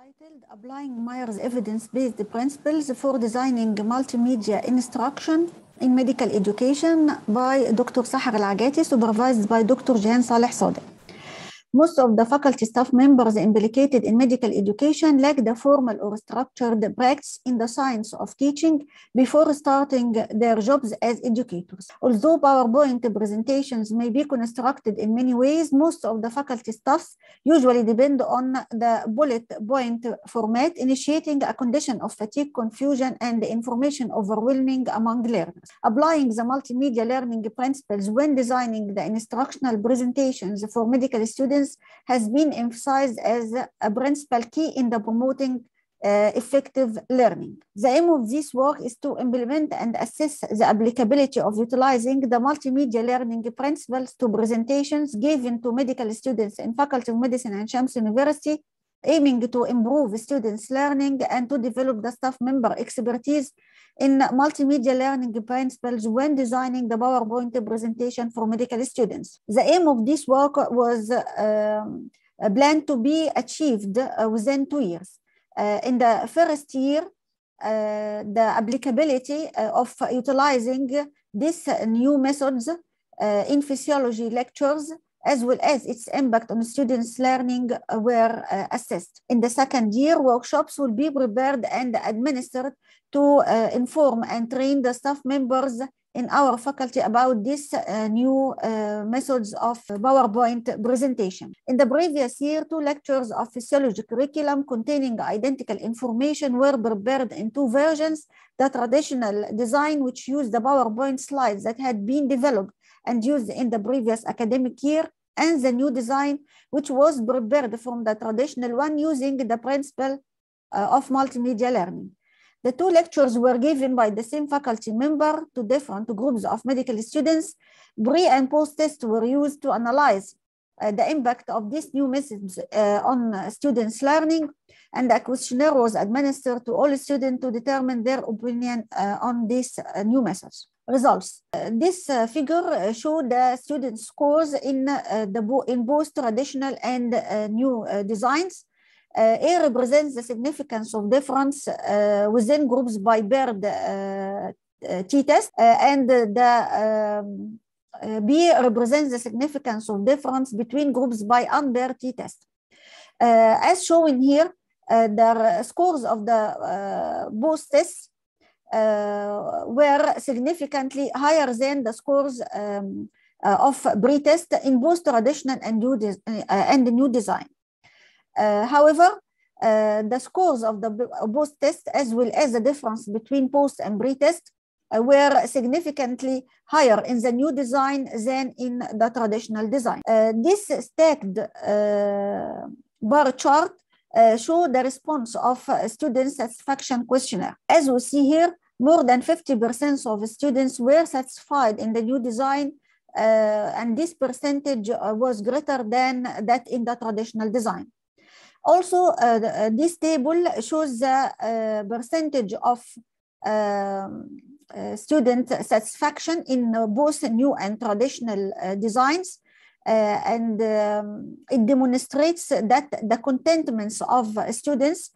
titled Applying Mayer's Evidence-Based Principles for Designing Multimedia Instruction in Medical Education by Dr. Sahar ElAgaty, supervised by Dr. Jehan Saleh Sodeh. Most of the faculty staff members implicated in medical education lack the formal or structured practice in the science of teaching before starting their jobs as educators. Although PowerPoint presentations may be constructed in many ways, most of the faculty staff usually depend on the bullet point format, initiating a condition of fatigue, confusion, and information overwhelming among learners. Applying the multimedia learning principles when designing the instructional presentations for medical students has been emphasized as a principal key in the promoting uh, effective learning. The aim of this work is to implement and assess the applicability of utilizing the multimedia learning principles to presentations given to medical students in Faculty of Medicine Ain Shams University, aiming to improve students' learning and to develop the staff member expertise in multimedia learning principles when designing the PowerPoint presentation for medical students. The aim of this work was um, planned to be achieved uh, within two years. Uh, in the first year, uh, the applicability of utilizing these new methods in physiology lectures as well as its impact on students' learning were uh, assessed. In the second year, workshops will be prepared and administered to uh, inform and train the staff members in our faculty about these uh, new methods of PowerPoint presentation. In the previous year, two lectures of physiology curriculum containing identical information were prepared in two versions, the traditional design, which used the PowerPoint slides that had been developed and used in the previous academic year, and the new design, which was prepared from the traditional one using the principle uh, of multimedia learning. The two lectures were given by the same faculty member to different groups of medical students. Pre and post tests were used to analyze Uh, the impact of these new methods uh, on students' learning, and a questionnaire was administered to all students to determine their opinion uh, on these uh, new methods results. Uh, this uh, figure uh, show the student scores in the bo in both traditional and new designs. A represents the significance of difference within groups by paired t-test, and the um, B represents the significance of difference between groups by unpaired t-test. as shown here, the scores of the post tests uh, were significantly higher than the scores um, uh, of pre-test in both traditional and new, uh, and new design. however, the scores of the post tests as well as the difference between post and pre-test were significantly higher in the new design than in the traditional design. this stacked bar chart uh, show the response of uh, student satisfaction questionnaire. As we see here, more than 50% of students were satisfied in the new design uh, and this percentage was greater than that in the traditional design. Also, the, this table shows the percentage of um, uh, student satisfaction in uh, both new and traditional uh, designs. and um, it demonstrates that the contentments of students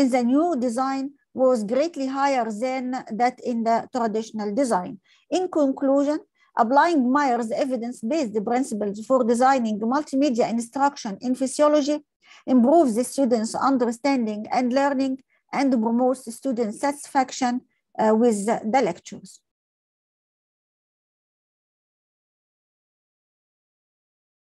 in the new design was greatly higher than that in the traditional design. In conclusion, applying Mayer's evidence-based principles for designing multimedia instruction in physiology improves the students' understanding and learning and promotes student satisfaction uh, Uh, with the lectures.